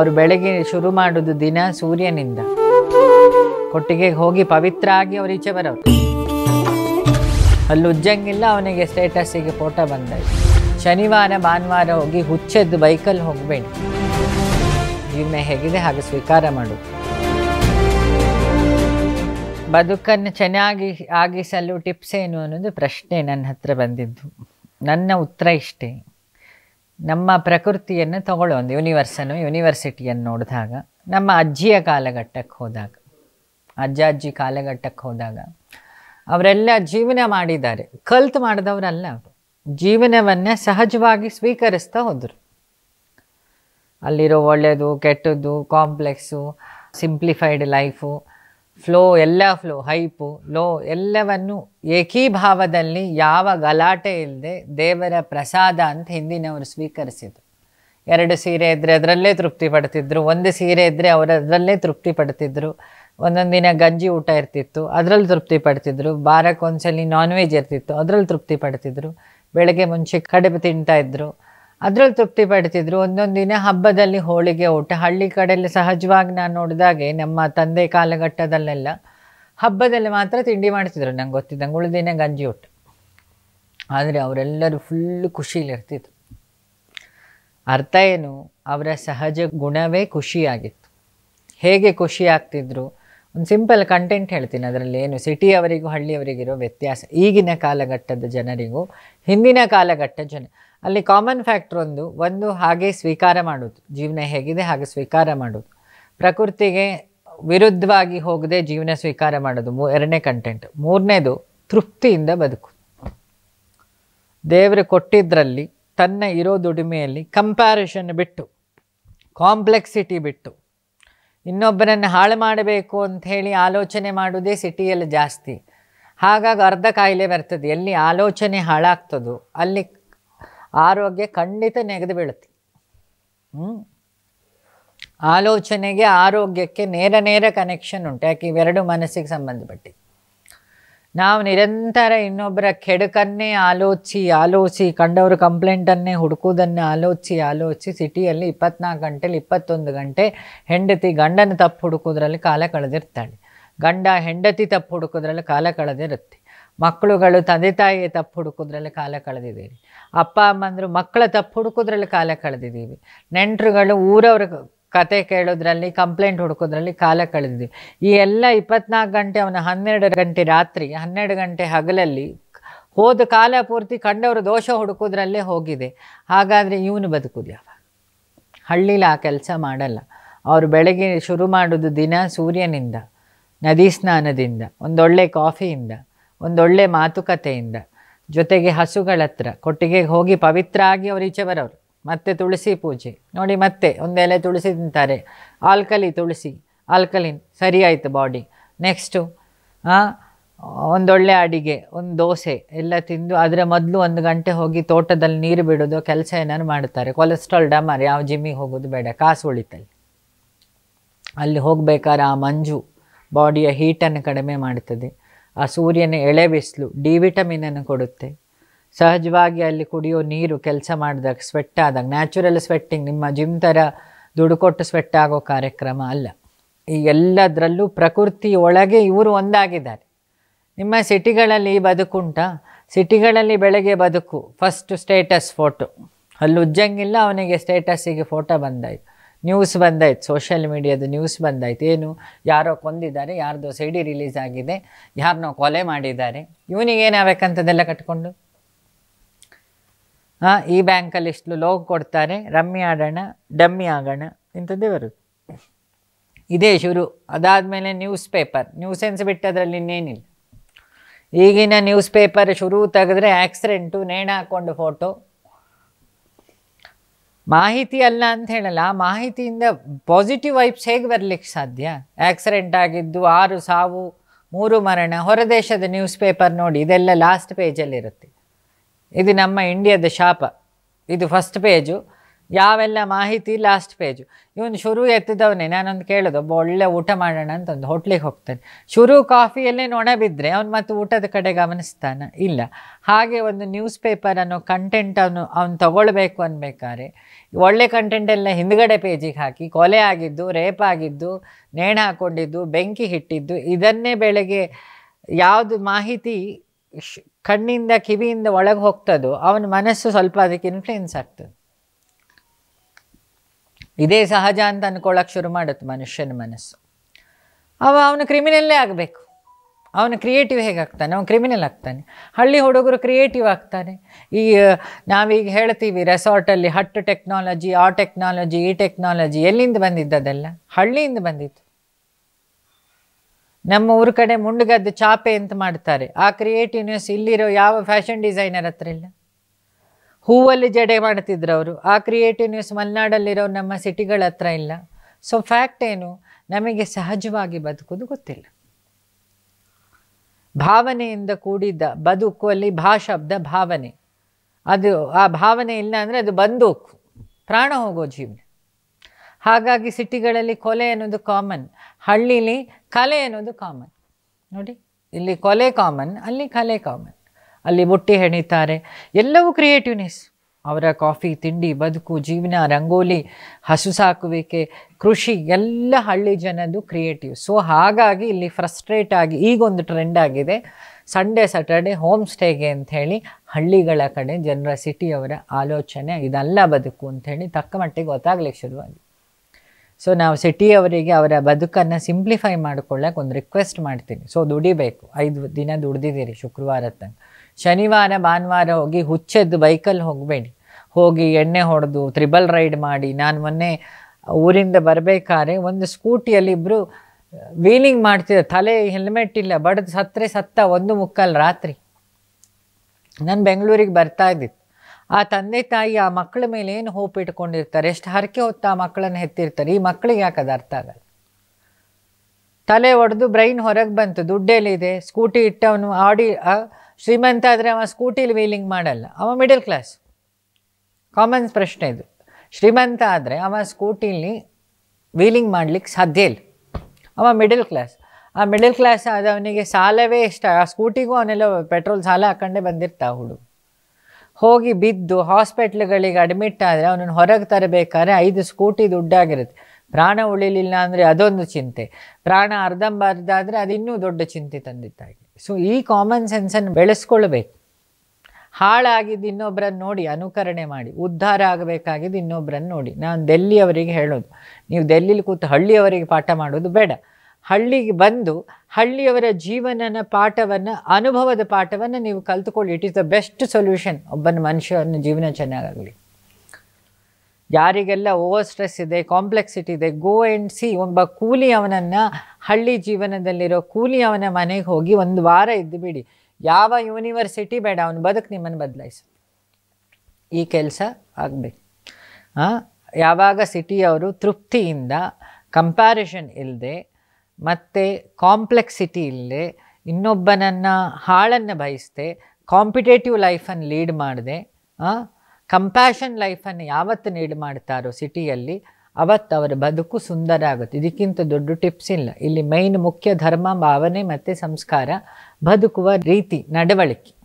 ಅವರು ಬೆಳಗ್ಗೆ ಶುರು ಮಾಡೋದು ದಿನ ಸೂರ್ಯನಿಂದ. ಕೊಟ್ಟಿಗೆಗೆ ಹೋಗಿ ಪವಿತ್ರ ಆಗಿ ಅವ್ರು ಈಚೆ ಬರೋರು. ಅಲ್ಲಿ ಉಜ್ಜಂಗಿಲ್ಲ, ಅವನಿಗೆ ಸ್ಟೇಟಸ್ಸಿಗೆ ಫೋಟೋ ಬಂದಾಯ್ತು ಶನಿವಾರ, ಭಾನುವಾರ ಹೋಗಿ ಹುಚ್ಚೆದ್ದು ಬೈಕಲ್ಲಿ ಹೋಗಬೇಡಿ. ಜೀವನ ಹೇಗಿದೆ ಹಾಗೆ ಸ್ವೀಕಾರ ಮಾಡು. ಬದುಕನ್ನು ಚೆನ್ನಾಗಿ ಆಗಿಸಲು ಟಿಪ್ಸ್ ಏನು ಅನ್ನೋದು ಪ್ರಶ್ನೆ ನನ್ನ ಹತ್ರ ಬಂದಿದ್ದು. ನನ್ನ ಉತ್ತರ ಇಷ್ಟೇ. ನಮ್ಮ ಪ್ರಕೃತಿಯನ್ನು ತಗೊಳ್ಳೋ ಒಂದು ಯೂನಿವರ್ಸನ್ನು ಯೂನಿವರ್ಸಿಟಿಯನ್ನು ನೋಡಿದಾಗ, ನಮ್ಮ ಅಜ್ಜಿಯ ಕಾಲಘಟ್ಟಕ್ಕೆ ಹೋದಾಗ, ಅಜ್ಜ ಅಜ್ಜಿ ಕಾಲಘಟ್ಟಕ್ಕೆ ಹೋದಾಗ, ಅವರೆಲ್ಲ ಜೀವನ ಮಾಡಿದ್ದಾರೆ. ಕಲ್ತು ಮಾಡಿದವರಲ್ಲ ಅವರು. ಜೀವನವನ್ನು ಸಹಜವಾಗಿ ಸ್ವೀಕರಿಸ್ತಾ ಹೋದರು. ಅಲ್ಲಿರೋ ಒಳ್ಳೆಯದು, ಕೆಟ್ಟದ್ದು ಕಾಂಪ್ಲೆಕ್ಸು ಸಿಂಪ್ಲಿಫೈಡ್ ಲೈಫು ಫ್ಲೋ ಎಲ್ಲ ಫ್ಲೋ ಹೈಪು ಲೋ ಎಲ್ಲವನ್ನು ಏಕೀಭಾವದಲ್ಲಿ ಯಾವ ಗಲಾಟೆ ಇಲ್ಲದೆ ದೇವರ ಪ್ರಸಾದ ಅಂತ ಹಿಂದಿನವರು ಸ್ವೀಕರಿಸಿದರು. ಎರಡು ಸೀರೆ ಇದ್ದರೆ ಅದರಲ್ಲೇ ತೃಪ್ತಿ ಪಡ್ತಿದ್ರು, ಒಂದು ಸೀರೆ ಇದ್ದರೆ ಅವರು ಅದರಲ್ಲೇ ತೃಪ್ತಿ ಪಡ್ತಿದ್ರು, ಒಂದೊಂದು ದಿನ ಗಂಜಿ ಊಟ ಇರ್ತಿತ್ತು, ಅದರಲ್ಲಿ ತೃಪ್ತಿ ಪಡ್ತಿದ್ರು ವಾರಕ್ಕೆ ಒಂದ್ಸಲಿ ನಾನ್ ವೆಜ್ ಇರ್ತಿತ್ತು, ಅದರಲ್ಲಿ ತೃಪ್ತಿ ಪಡ್ತಿದ್ರು, ಬೆಳಗ್ಗೆ ಮುಂಚೆ ಕಡುಬು ತಿಂತಾ ಇದ್ರು ಅದ್ರಲ್ಲಿ ತೃಪ್ತಿ ಪಡ್ತಿದ್ರು. ಒಂದೊಂದು ದಿನ ಹಬ್ಬದಲ್ಲಿ ಹೋಳಿಗೆ, ಊಟ. ಹಳ್ಳಿ ಕಡೆಯಲ್ಲಿ ಸಹಜವಾಗಿ ನಾನು ನೋಡಿದಾಗೆ ನಮ್ಮ ತಂದೆ ಕಾಲಘಟ್ಟದಲ್ಲೆಲ್ಲ ಹಬ್ಬದಲ್ಲಿ ಮಾತ್ರ ತಿಂಡಿ ಮಾಡ್ತಿದ್ರು ನಂಗೆ ಗೊತ್ತಿದ್ದಂಗೆ ಉಳಿದಿನ ಗಂಜಿ ಊಟ. ಆದರೆ ಅವರೆಲ್ಲರೂ ಫುಲ್ ಖುಷಿಲಿರ್ತಿತ್ತು ಅರ್ಥ ಏನು? ಅವರ ಸಹಜ ಗುಣವೇ ಖುಷಿಯಾಗಿತ್ತು. ಹೇಗೆ ಖುಷಿ ಆಗ್ತಿದ್ರು? ಒಂದು ಸಿಂಪಲ್ ಕಂಟೆಂಟ್ ಹೇಳ್ತೀನಿ ಅದರಲ್ಲಿ ಏನು. ಸಿಟಿಯವರಿಗೂ ಹಳ್ಳಿಯವರಿಗಿರೋ ವ್ಯತ್ಯಾಸ. ಈಗಿನ ಕಾಲಘಟ್ಟದ ಜನರಿಗೂ, ಹಿಂದಿನ ಕಾಲಘಟ್ಟ ಜನ ಅಲ್ಲಿ ಕಾಮನ್ ಫ್ಯಾಕ್ಟ್ರ್ ಒಂದು ಒಂದು ಹಾಗೆ ಸ್ವೀಕಾರ ಮಾಡೋದು. ಜೀವನ ಹೇಗಿದೆ, ಹಾಗೆ ಸ್ವೀಕಾರ ಮಾಡೋದು. ಪ್ರಕೃತಿಗೆ ವಿರುದ್ಧವಾಗಿ ಹೋಗದೆ ಜೀವನ ಸ್ವೀಕಾರ ಮಾಡೋದು. ಮೂ ಎರಡನೇ ಕಂಟೆಂಟ್ ಮೂರನೇದು, ತೃಪ್ತಿಯಿಂದ ಬದುಕು ದೇವರು ಕೊಟ್ಟಿದ್ದರಲ್ಲಿ ತನ್ನ ಇರೋ ದುಡಿಮೆಯಲ್ಲಿ ಕಂಪ್ಯಾರಿಷನ್ ಬಿಟ್ಟು ಕಾಂಪ್ಲೆಕ್ಸಿಟಿ ಬಿಟ್ಟು ಇನ್ನೊಬ್ಬರನ್ನು ಹಾಳು ಮಾಡಬೇಕು ಅಂತ ಹೇಳಿ ಆಲೋಚನೆ ಮಾಡೋದೇ ಸಿಟಿಯಲ್ಲಿ ಜಾಸ್ತಿ. ಹಾಗಾಗಿ ಅರ್ಧ ಕಾಯಿಲೆ ಬರ್ತದೆ. ಎಲ್ಲಿ ಆಲೋಚನೆ ಹಾಳಾಗ್ತದೋ, ಅಲ್ಲಿ ಆರೋಗ್ಯ ಖಂಡಿತ ನೆಗೆದು ಬೀಳುತ್ತೆ. ಹ್ಞೂ ಆಲೋಚನೆಗೆ ಆರೋಗ್ಯಕ್ಕೆ ನೇರ ನೇರ ಕನೆಕ್ಷನ್ ಉಂಟು. ಯಾಕೆ ಇವೆರಡು ಮನಸ್ಸಿಗೆ ಸಂಬಂಧಪಟ್ಟಿದೆ ನಾವು ನಿರಂತರ ಇನ್ನೊಬ್ಬರ ಕೆಡುಕನ್ನೇ ಆಲೋಚಿ ಆಲೋಚಿಸಿ ಕಂಡವರು ಕಂಪ್ಲೇಂಟನ್ನೇ, ಹುಡುಕೋದನ್ನೇ ಆಲೋಚಿಸಿ ಆಲೋಚಿಸಿ ಸಿಟಿಯಲ್ಲಿ ಇಪ್ಪತ್ನಾಲ್ಕು ಗಂಟೆಲಿ ಇಪ್ಪತ್ತೊಂದು ಗಂಟೆ ಹೆಂಡತಿ ಗಂಡನ ತಪ್ಪು ಹುಡುಕೋದ್ರಲ್ಲಿ ಕಾಲ ಕಳೆದಿರ್ತಾಳೆ. ಗಂಡ ಹೆಂಡತಿ ತಪ್ಪು ಹುಡುಕೋದ್ರಲ್ಲಿ ಕಾಲ ಕಳೆದಿರುತ್ತೆ. ಮಕ್ಕಳುಗಳು ತಂದೆ ತಾಯಿಯ ತಪ್ಪು ಹುಡುಕೋದ್ರಲ್ಲಿ ಕಾಲ ಕಳೆದಿದ್ದೀವಿ ಅಪ್ಪ ಅಮ್ಮಂದರು ಮಕ್ಕಳ ತಪ್ಪು ಹುಡುಕೋದ್ರಲ್ಲಿ ಕಾಲ ಕಳೆದಿದ್ದೀವಿ. ನೆಂಟರುಗಳು ಊರವ್ರ ಕತೆ ಕೇಳೋದ್ರಲ್ಲಿ, ಕಂಪ್ಲೇಂಟ್ ಹುಡುಕೋದ್ರಲ್ಲಿ ಕಾಲ ಕಳೆದಿದ್ದೀವಿ. ಈ ಎಲ್ಲ ಇಪ್ಪತ್ನಾಲ್ಕು ಗಂಟೆ, ಅವನ ಹನ್ನೆರಡು ಗಂಟೆ ರಾತ್ರಿ, ಹನ್ನೆರಡು ಗಂಟೆ ಹಗಲಲ್ಲಿ ಹೋದ ಕಾಲ ಪೂರ್ತಿ ಕಂಡವರು ದೋಷ ಹುಡುಕೋದ್ರಲ್ಲೇ ಹೋಗಿದೆ. ಹಾಗಾದರೆ ಇವನು ಬದುಕುದು ಯಾವ ಹಳ್ಳಿಲಿ ಆ ಕೆಲಸ ಮಾಡಲ್ಲ. ಅವರು ಬೆಳಗ್ಗೆ ಶುರು ಮಾಡೋದು ದಿನ ಸೂರ್ಯನಿಂದ, ನದಿ ಸ್ನಾನದಿಂದ, ಒಂದೊಳ್ಳೆ ಕಾಫಿಯಿಂದ. ಒಂದೊಳ್ಳೆ ಮಾತುಕತೆಯಿಂದ. ಜೊತೆಗೆ ಹಸುಗಳ ಹತ್ರ. ಕೊಟ್ಟಿಗೆಗೆ ಹೋಗಿ ಪವಿತ್ರ ಆಗಿ ಅವರು ಈಚೆ ಬರೋರು. ಮತ್ತೆ ತುಳಸಿ ಪೂಜೆ. ನೋಡಿ ಮತ್ತೆ ಒಂದೆಲೆ ತುಳಸಿ ತಿಂತಾರೆ. ಆಲ್ಕಲಿ ತುಳಸಿ. ಆಲ್ಕಲಿನ್. ಸರಿ ಆಯಿತು ಬಾಡಿ. ನೆಕ್ಸ್ಟು ಒಂದೊಳ್ಳೆ ಅಡಿಗೆ, ಒಂದು ದೋಸೆ ಎಲ್ಲ ತಿಂದು ಅದರ ಮೊದಲು ಒಂದು ಗಂಟೆ ಹೋಗಿ ತೋಟದಲ್ಲಿ ನೀರು ಬಿಡೋದು, ಕೆಲಸ ಏನಾದ್ರು ಮಾಡ್ತಾರೆ. ಕೊಲೆಸ್ಟ್ರಾಲ್ ಡಮರ್ ಯಾವ ಜಿಮ್ಮಿಗೆ ಹೋಗೋದು ಬೇಡ. ಕಾಸು ಉಳಿತಲ್ಲಿ. ಅಲ್ಲಿ ಹೋಗ್ಬೇಕಾದ್ರೆ ಆ ಮಂಜು ಬಾಡಿಯ ಹೀಟನ್ನು ಕಡಿಮೆ ಮಾಡ್ತದೆ. ಆ ಸೂರ್ಯನ ಎಳೆ ಬಿಸಿಲು, ಡಿ ವಿಟಮಿನನ್ನು ಕೊಡುತ್ತೆ. ಸಹಜವಾಗಿ ಅಲ್ಲಿ ಕುಡಿಯೋ ನೀರು ಕೆಲಸ ಮಾಡಿದಾಗ ಸ್ವೆಟ್ ಆದಾಗ ನ್ಯಾಚುರಲ್ ಸ್ವೆಟ್ಟಿಂಗ್ ನಿಮ್ಮ ಜಿಮ್ ಥರ ದುಡ್ಡು ಕೊಟ್ಟು ಸ್ವೆಟ್ ಆಗೋ ಕಾರ್ಯಕ್ರಮ ಅಲ್ಲ. ಈ ಎಲ್ಲದರಲ್ಲೂ ಪ್ರಕೃತಿ ಒಳಗೆ ಇವರು ಒಂದಾಗಿದ್ದಾರೆ. ನಿಮ್ಮ ಸಿಟಿಗಳಲ್ಲಿ ಬದುಕುಂಟ ಸಿಟಿಗಳಲ್ಲಿ ಬೆಳಗ್ಗೆ ಬದುಕು ಫಸ್ಟ್ ಸ್ಟೇಟಸ್ ಫೋಟೋ ಅಲ್ಲಿ ಉಜ್ಜಂಗಿಲ್ಲ, ಅವನಿಗೆ ಸ್ಟೇಟಸ್ಸಿಗೆ ಫೋಟೋ ಬಂದಾಯ್ತು. ನ್ಯೂಸ್ ಬಂದಾಯ್ತು, ಸೋಷಿಯಲ್ ಮೀಡಿಯಾದ ನ್ಯೂಸ್ ಬಂದಾಯ್ತು. ಏನು, ಯಾರೋ ಕೊಂದಿದ್ದಾರೆ, ಯಾರ್ದೋ ಸೈಡಿ ರಿಲೀಸ್ ಆಗಿದೆ ಯಾರನ್ನೋ ಕೊಲೆ ಮಾಡಿದ್ದಾರೆ. ಇವನಿಗೆ ಏನಾಗಬೇಕಂತದೆಲ್ಲ ಕಟ್ಕೊಂಡು? ಹಾಂ ಈ ಬ್ಯಾಂಕಲ್ಲಿ ಇಷ್ಟು ಲೋನ್ ಕೊಡ್ತಾರೆ, ರಮ್ಮಿ ಆಡೋಣ, ಡಮ್ಮಿ ಆಗೋಣ, ಇಂಥದ್ದೇ ಬರುತ್ತೆ. ಇದೇ ಶುರು. ಅದಾದಮೇಲೆ ನ್ಯೂಸ್ ಪೇಪರ್. ನ್ಯೂಸ್ ಸೆನ್ಸ್ ಬಿಟ್ಟು ಅದರಲ್ಲಿ ಇನ್ನೇನಿಲ್ಲ. ಈಗಿನ ನ್ಯೂಸ್ ಪೇಪರ್ ಶುರು ತೆಗೆದ್ರೆ ಆಕ್ಸಿಡೆಂಟು ನೇಣ ಹಾಕ್ಕೊಂಡು ಫೋಟೋ. ಮಾಹಿತಿ ಅಲ್ಲ ಅಂತ ಹೇಳಲ್ಲ, ಮಾಹಿತಿಯಿಂದ ಪಾಸಿಟಿವ್ ವೈಬ್ಸ್ ಹೇಗೆ ಬರಲಿಕ್ಕೆ ಸಾಧ್ಯ? ಆಕ್ಸಿಡೆಂಟ್ ಆಗಿದ್ದು ಆರು ಸಾವು, ಮೂರು ಮರಣ, ಹೊರದೇಶದ ನ್ಯೂಸ್ ಪೇಪರ್ ನೋಡಿ, ಇದೆಲ್ಲ ಲಾಸ್ಟ್ ಪೇಜಲ್ಲಿರುತ್ತೆ ಇದು ನಮ್ಮ ಇಂಡಿಯಾದ ಶಾಪ. ಇದು ಫಸ್ಟ್ ಪೇಜು ಯಾವೆಲ್ಲ ಮಾಹಿತಿ ಲಾಸ್ಟ್ ಪೇಜು ಇವನು ಶುರು ಎತ್ತಿದವನೇ, ನಾನೊಂದು ಕೇಳೋದು, ಒಬ್ಬ ಒಳ್ಳೆ ಊಟ ಮಾಡೋಣ ಅಂತ ಒಂದು ಹೋಟ್ಲಿಗೆ ಹೋಗ್ತಾನೆ. ಶುರು ಕಾಫಿಯಲ್ಲೇ ನೊಣ ಬಿದ್ದರೆ ಅವ್ನು ಮತ್ತೆ ಊಟದ ಕಡೆ ಗಮನಿಸ್ತಾನೆ? ಇಲ್ಲ. ಹಾಗೆ ಒಂದು ನ್ಯೂಸ್ ಪೇಪರ್ ಅನ್ನೋ ಕಂಟೆಂಟ್ ಅವನು, ಅವ್ನು ತಗೊಳ್ಬೇಕು ಅನ್ಬೇಕಾದ್ರೆ, ಒಳ್ಳೆ ಕಂಟೆಂಟ್ ಎಲ್ಲ ಹಿಂದ್ಗಡೆ ಪೇಜಿಗೆ ಹಾಕಿ, ಕೊಲೆ ಆಗಿದ್ದು ರೇಪ್ ಆಗಿದ್ದು, ನೇಣು ಹಾಕೊಂಡಿದ್ದು, ಬೆಂಕಿ ಹಿಟ್ಟಿದ್ದು, ಇದನ್ನೇ ಬೆಳಗ್ಗೆ ಯಾವುದು ಮಾಹಿತಿ ಕಣ್ಣಿಂದ ಕಿವಿಯಿಂದ ಒಳಗೆ ಹೋಗ್ತದೋ, ಅವನ ಮನಸ್ಸು ಸ್ವಲ್ಪ ಅದಕ್ಕೆ ಇನ್ಫ್ಲುಯೆನ್ಸ್ ಆಗ್ತದೆ. ಇದೇ ಸಹಜ ಅಂತ ಅನ್ಕೊಳ್ಳೋಕೆ ಶುರು ಮಾಡುತ್ತೆ ಮನುಷ್ಯನ ಮನಸ್ಸು. ಅವ ಅವನು ಕ್ರಿಮಿನಲ್ಲೇ ಆಗಬೇಕು. ಅವನು ಕ್ರಿಯೇಟಿವ್ ಹೇಗಾಗ್ತಾನೆ? ಅವನು ಕ್ರಿಮಿನಲ್ ಆಗ್ತಾನೆ. ಹಳ್ಳಿ ಹುಡುಗರು ಕ್ರಿಯೇಟಿವ್ ಆಗ್ತಾನೆ. ಈ ನಾವೀಗ ಹೇಳ್ತೀವಿ ರೆಸಾರ್ಟಲ್ಲಿ ಹಟ್ ಟೆಕ್ನಾಲಜಿ, ಆ ಟೆಕ್ನಾಲಜಿ, ಈ ಟೆಕ್ನಾಲಜಿ ಎಲ್ಲಿಂದ ಬಂದಿದ್ದದೆಲ್ಲ ಹಳ್ಳಿಯಿಂದ ಬಂದಿತ್ತು. ನಮ್ಮ ಊರ ಕಡೆ ಮುಂಡುಗದ್ದು ಚಾಪೆ ಅಂತ ಮಾಡ್ತಾರೆ. ಆ ಕ್ರಿಯೇಟಿವ್ನೆಸ್ ಇಲ್ಲಿರೋ ಯಾವ ಫ್ಯಾಷನ್ ಡಿಸೈನರ್ ಹತ್ರ ಇಲ್ಲ. ಹೂವಲ್ಲಿ ಜಡೆ ಮಾಡ್ತಿದ್ರು ಅವರು. ಆ ಕ್ರಿಯೇಟಿವ್ ನ್ಯೂಸ್ ಮಲೆನಾಡಲ್ಲಿರೋ ನಮ್ಮ ಸಿಟಿಗಳ ಹತ್ರ ಇಲ್ಲ. ಸೊ ಫ್ಯಾಕ್ಟ್ ಏನು? ನಮಗೆ ಸಹಜವಾಗಿ ಬದುಕೋದು ಗೊತ್ತಿಲ್ಲ. ಭಾವನೆಯಿಂದ ಕೂಡಿದ್ದ ಬದುಕುವಲ್ಲಿ ಭಾ ಶಬ್ದ ಭಾವನೆ. ಅದು ಆ ಭಾವನೆ ಇಲ್ಲ ಅಂದರೆ ಅದು ಬಂದೋಕು. ಪ್ರಾಣ ಹೋಗೋ ಜೀವನ. ಹಾಗಾಗಿ ಸಿಟಿಗಳಲ್ಲಿ ಕೊಲೆ ಅನ್ನೋದು ಕಾಮನ್ ಹಳ್ಳೀಲಿ ಕಲೆ ಅನ್ನೋದು ಕಾಮನ್ ನೋಡಿ, ಇಲ್ಲಿ ಕೊಲೆ ಕಾಮನ್ ಅಲ್ಲಿ ಕಲೆ ಕಾಮನ್ ಅಲ್ಲಿ ಬುಟ್ಟಿ ಹೆಣಿತಾರೆ. ಎಲ್ಲವೂ ಕ್ರಿಯೇಟಿವ್ನೆಸ್ ಅವರ ಕಾಫಿ ತಿಂಡಿ, ಬದುಕು, ಜೀವನ, ರಂಗೋಲಿ, ಹಸು ಸಾಕುವಿಕೆ, ಕೃಷಿ, ಎಲ್ಲ ಹಳ್ಳಿ ಜನದ್ದು ಕ್ರಿಯೇಟಿವ್ ಸೊ ಹಾಗಾಗಿ ಇಲ್ಲಿ ಫ್ರಸ್ಟ್ರೇಟ್ ಆಗಿ ಈಗೊಂದು ಟ್ರೆಂಡ್ ಆಗಿದೆ. ಸಂಡೇ ಸ್ಯಾಟರ್ಡೆ ಹೋಮ್ ಸ್ಟೇಗೆ ಅಂಥೇಳಿ ಹಳ್ಳಿಗಳ ಕಡೆ ಜನರ ಸಿಟಿಯವರ ಆಲೋಚನೆ, ಇದಲ್ಲ ಬದುಕು ಅಂಥೇಳಿ ತಕ್ಕ ಮಟ್ಟಿಗೆ ಗೊತ್ತಾಗ್ಲಿಕ್ಕೆ ಶುರುವಾಗಿ ಸೊ ನಾವು ಸಿಟಿಯವರಿಗೆ ಅವರ ಬದುಕನ್ನು ಸಿಂಪ್ಲಿಫೈ ಮಾಡ್ಕೊಳ್ಳೋಕೆ ಒಂದು ರಿಕ್ವೆಸ್ಟ್ ಮಾಡ್ತೀನಿ. ಸೊ ದುಡಿಬೇಕು. ಐದು ದಿನ ದುಡ್ದಿದ್ದೀರಿ ಶುಕ್ರವಾರ ತನಕ. ಶನಿವಾರ, ಭಾನುವಾರ ಹೋಗಿ ಹುಚ್ಚದ್ದು ಬೈಕಲ್ಲಿ ಹೋಗಬೇಡಿ. ಹೋಗಿ ಎಣ್ಣೆ ಹೊಡೆದು, ತ್ರಿಬಲ್ ರೈಡ್ ಮಾಡಿ. ನಾನು ಮೊನ್ನೆ ಊರಿಂದ ಬರಬೇಕಾದ್ರೆ ಒಂದು ಸ್ಕೂಟಿಯಲ್ಲಿ ಇಬ್ಬರು ವೀಲಿಂಗ್ ಮಾಡ್ತಿದ್ದೆ ತಲೆ ಹೆಲ್ಮೆಟ್ ಇಲ್ಲ, ಬಡದು ಸತ್ತರೆ ಸತ್ತ ಒಂದು ಮುಕ್ಕಾಲು ರಾತ್ರಿ. ನಾನು ಬೆಂಗಳೂರಿಗೆ ಬರ್ತಾ ಇದ್ದಿತ್ತು ಆ ತಂದೆ ತಾಯಿ, ಆ ಮಕ್ಕಳ ಮೇಲೆ ಏನು ಹೋಪ್ ಇಟ್ಕೊಂಡಿರ್ತಾರೆ? ಎಷ್ಟು ಹರಕೆ ಹೊತ್ತು ಆ ಮಕ್ಕಳನ್ನು ಹೆತ್ತಿರ್ತಾರೆ? ಈ ಮಕ್ಕಳಿಗೆ ಯಾಕೆ ಅದು ಅರ್ಥ ಆಗಲ್ಲ? ತಲೆ ಒಡೆದು, ಬ್ರೈನ್ ಹೊರಗೆ ಬಂತು. ದುಡ್ಡೆಲ್ಲಿದೆ. ಸ್ಕೂಟಿ ಇಟ್ಟವನು, ಆಡಿ ಶ್ರೀಮಂತ ಆದರೆ ಅವ ಸ್ಕೂಟಿಲಿ ವೀಲಿಂಗ್ ಮಾಡಲ್ಲ. ಅವ ಮಿಡಲ್ ಕ್ಲಾಸ್ ಕಾಮನ್ ಪ್ರಶ್ನೆ ಇದು. ಶ್ರೀಮಂತ ಆದರೆ ಅವ ಸ್ಕೂಟಿಲಿ ವೀಲಿಂಗ್ ಮಾಡ್ಲಿಕ್ಕೆ ಸಾಧ್ಯ ಇಲ್ಲ. ಅವ ಮಿಡಲ್ ಕ್ಲಾಸ್ ಆ ಮಿಡಲ್ ಕ್ಲಾಸ್ ಆದವನಿಗೆ ಸಾಲವೇ ಇಷ್ಟ. ಆ ಸ್ಕೂಟಿಗೂ ಅವನೆಲ್ಲ ಪೆಟ್ರೋಲ್ ಸಾಲ ಹಾಕೊಂಡೇ ಬಂದಿರ್ತಾ ಹುಡು. ಹೋಗಿ ಬಿದ್ದು ಹಾಸ್ಪಿಟ್ಲ್ಗಳಿಗೆ ಅಡ್ಮಿಟ್ ಆದರೆ ಅವನನ್ನು ಹೊರಗೆ ತರಬೇಕಾದ್ರೆ ಐದು ಸ್ಕೂಟಿ ದುಡ್ಡಾಗಿರುತ್ತೆ. ಪ್ರಾಣ ಉಳಿಲಿಲ್ಲ ಅಂದರೆ ಅದೊಂದು ಚಿಂತೆ. ಪ್ರಾಣ ಅರ್ಧಂಬರ್ಧ ಆದರೆ ಅದು ಇನ್ನೂ ದೊಡ್ಡ ಚಿಂತೆ ತಂದಿದ್ದಾಗಿ ಸೊ ಈ ಕಾಮನ್ ಸೆನ್ಸನ್ನು ಬೆಳೆಸ್ಕೊಳ್ಬೇಕು. ಹಾಳಾಗಿದ್ದು ಇನ್ನೊಬ್ಬರನ್ನು ನೋಡಿ, ಅನುಕರಣೆ ಮಾಡಿ, ಉದ್ಧಾರ ಆಗಬೇಕಾಗಿದ್ದು ಇನ್ನೊಬ್ಬರನ್ನು ನೋಡಿ. ನಾನು ದೆಲ್ಲಿಯವರಿಗೆ ಹೇಳೋದು. ನೀವು ದೆಲ್ಲಿಲಿ ಕೂತು ಹಳ್ಳಿಯವರಿಗೆ ಪಾಠ ಮಾಡೋದು ಬೇಡ. ಹಳ್ಳಿಗೆ ಬಂದು ಹಳ್ಳಿಯವರ ಜೀವನನ, ಪಾಠವನ್ನು, ಅನುಭವದ ಪಾಠವನ್ನು ನೀವು ಕಲ್ತುಕೊಳ್ಳಿ. It is the best solution ಒಬ್ಬನ ಮನುಷ್ಯನ ಜೀವನ ಚೆನ್ನಾಗಾಗಲಿ. ಯಾರಿಗೆಲ್ಲ ಓವರ್ ಸ್ಟ್ರೆಸ್ ಇದೆ ಕಾಂಪ್ಲೆಕ್ಸಿಟಿ ಇದೆ ಗೋ ಆ್ಯಂಡ್ ಸಿ ಒಬ್ಬ ಕೂಲಿ ಅವನನ್ನು ಹಳ್ಳಿ ಜೀವನದಲ್ಲಿರೋ ಕೂಲಿ ಅವನ ಮನೆಗೆ ಹೋಗಿ ಒಂದು ವಾರ ಇದ್ದು ಬಿಡಿ. ಯಾವ ಯೂನಿವರ್ಸಿಟಿ ಬೇಡ, ಅವನು ಬದುಕು ನಿಮ್ಮನ್ನು ಬದಲಾಯಿಸು. ಈ ಕೆಲಸ ಆಗಬೇಕು. ಯಾವಾಗ ಸಿಟಿಯವರು ತೃಪ್ತಿಯಿಂದ ಕಂಪ್ಯಾರಿಷನ್ ಇಲ್ಲದೆ ಮತ್ತು ಕಾಂಪ್ಲೆಕ್ಸಿಟಿ ಇಲ್ಲದೆ ಇನ್ನೊಬ್ಬನನ್ನು ಹಾಳನ್ನು ಬಯಸದೆ ಕಾಂಪಿಟೇಟಿವ್ ಲೈಫನ್ನು ಲೀಡ್ ಮಾಡದೆ ಕಂಪ್ಯಾಷನ್ ಲೈಫನ್ನು ಯಾವತ್ತು ನೀಡ್ ಮಾಡ್ತಾರೋ ಸಿಟಿಯಲ್ಲಿ, ಅವತ್ತು ಅವರ ಬದುಕು ಸುಂದರ ಆಗುತ್ತೆ. ಇದಕ್ಕಿಂತ ದೊಡ್ಡ ಟಿಪ್ಸ್ ಇಲ್ಲ. ಇಲ್ಲಿ ಮೈನ್ ಮುಖ್ಯ ಧರ್ಮ, ಭಾವನೆ ಮತ್ತು ಸಂಸ್ಕಾರ, ಬದುಕುವ ರೀತಿ, ನಡವಳಿಕೆ.